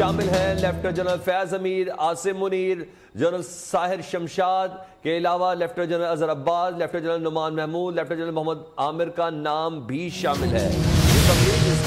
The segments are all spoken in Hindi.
शामिल हैं lieutenant general Faiz Amir, Asim Munir, general Sahir Shamshad, के अलावा lieutenant general Azhar Abbas, lieutenant general Noman Mahmood, lieutenant general Mohammad Amir का नाम भी शामिल है।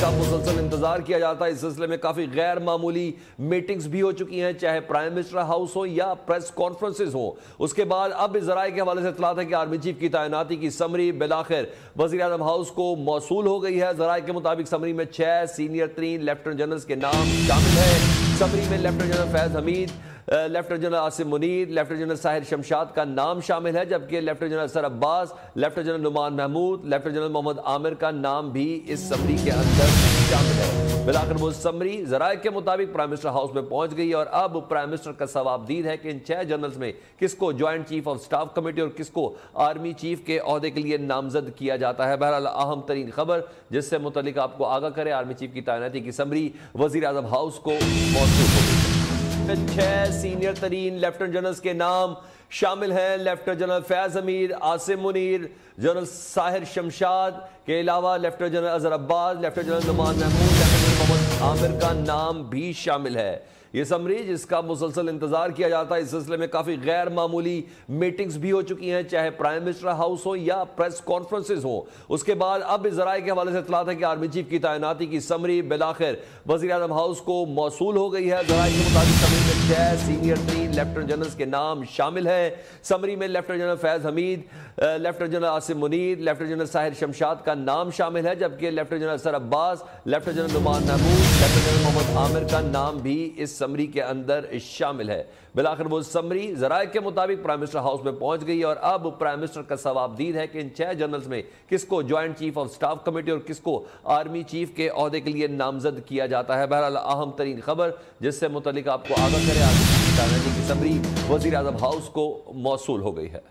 इसका मुसलसल इंतज़ार किया जाता है। इस सिलसिले में काफ़ी गैर मामूली मीटिंग्स भी हो चुकी हैं, चाहे प्राइम मिनिस्टर हाउस हो या प्रेस कॉन्फ्रेंसिस हो। उसके बाद अब जराये के हवाले से इतलात है कि आर्मी चीफ की तैनाती की समरी बिलाखिर। वजी अजम हाउस को मौसू हो गई है। जराये के मुताबिक समरी में छह सीनियर तरीन लेफ्टिनेंट जनरल के नाम शामिल है। समरी में lieutenant general Faiz Hameed lieutenant general Asim Munir, lieutenant general Sahir Shamshad का नाम शामिल है, जबकि lieutenant general sir Abbas, lieutenant general Noman Mahmood, lieutenant general Mohammad Amir का नाम भी इस समरी के अंदर शामिल है। बिलाकर वो समरी जराये के मुताबिक प्राइम मिनिस्टर हाउस में पहुँच गई और अब प्राइम मिनिस्टर का सवाबदीद है कि इन छह जनरल्स में किसको joint chief of staff committee और किसको आर्मी चीफ के अहदे के लिए नामजद किया जाता है। बहरहाल, अहम तरीन खबर, जिससे मुतलिक आपको आगाह करें, आर्मी चीफ की तैनाती की समरी वज़ीर अजम हाउस को मौसू छह सीनियर तरीन लेफ्टिनेंट जनरल्स के नाम शामिल हैं। Lieutenant general Faiz Amir Asim Munir general Sahir Shamshad, के अलावा lieutenant general Azhar Abbas lieutenant general Noman Mahmood lieutenant Mohammad Amir का नाम भी शामिल है। ये समरी जिसका मुसलसल इंतज़ार किया जाता है। इस सिलसिले में काफ़ी गैर मामूली मीटिंग्स भी हो चुकी हैं, चाहे प्राइम मिनिस्टर हाउस हो या प्रेस कॉन्फ्रेंसिस हो। उसके बाद अब जराये के हवाले से इतलात है कि आर्मी चीफ की तैनाती की समरी बिलाखिर। वजी अजम हाउस को मौसू हो गई है। जराये के मुताबिक समरी में छह सीनियर तीन लेफ्टिनेंट जनरल के नाम शामिल है। समरी में lieutenant general Faiz Hameed lieutenant general Asim Munir, lieutenant general Sahir Shamshad का नाम शामिल है, जबकि lieutenant general sir Abbas, lieutenant general Noman Mahmood, lieutenant general Mohammad Amir का नाम भी इस समरी के अंदर शामिल है। बिलाखिर वो समरी जराये के मुताबिक प्राइम मिनिस्टर हाउस में पहुँच गई और अब प्राइम मिनिस्टर का सवाबदीद है कि इन छह जनरल्स में किसको joint chief of staff committee और किसको आर्मी चीफ के अहदे के लिए नामजद किया जाता है। बहरहाल, अहम तरीन खबर जिससे मुतलिक आपको आगाह करे आर्मी की समरी वजी अजम हाउस को मौसू हो गई है।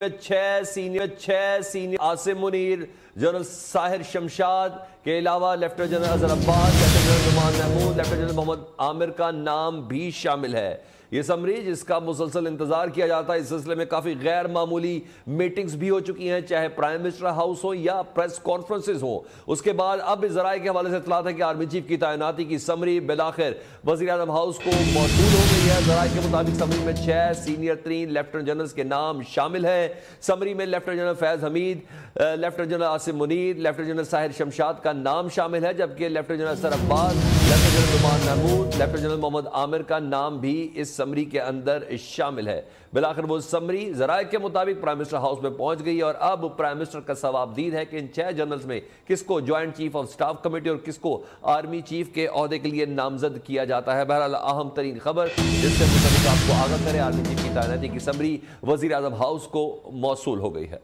छह सीनियर छह सीनियर आसिम मुनीर जनरल साहिर शमशाद के अलावा lieutenant general Azhar Abbas lieutenant general Mahmood lieutenant general Mohammad Amir का नाम भी शामिल है ये समरी जिसका मुसलसल इंतज़ार किया जाता है इस सिलसिले में काफ़ी गैर मामूली मीटिंग्स भी हो चुकी हैं, चाहे प्राइम मिनिस्टर हाउस हो या प्रेस कॉन्फ्रेंसिस हो। उसके बाद अब जराये के हवाले से इतलात है कि आर्मी चीफ की तैनाती की समरी बिलाखिर वजी अजम हाउस को मौजूद हो गई है। जराये के मुताबिक समरी में छह सीनियर तरीन लेफ्टिनेंट जनरल के नाम शामिल है। समरी में lieutenant general Faiz Hameed lieutenant general Asim Munir, lieutenant general Sahir Shamshad का नाम शामिल है, जबकि lieutenant general sir Abbas, lieutenant general Mahmood, lieutenant general Mohammad Amir का नाम भी इस समरी के अंदर शामिल है। बिलाखिर वो समरी जराये के मुताबिक प्राइम मिनिस्टर हाउस में पहुँच गई और अब प्राइम मिनिस्टर का सवाबदीद है कि इन छह जनरल्स में किसको joint chief of staff committee और किसको आर्मी चीफ के अहदे के लिए नामजद किया जाता है। बहरहाल, अहम तरीन खबर जिससे आपको आगाह करे आर्मी चीफ की तैनाती की समरी वजी अजम हाउस को मौसू हो गई है।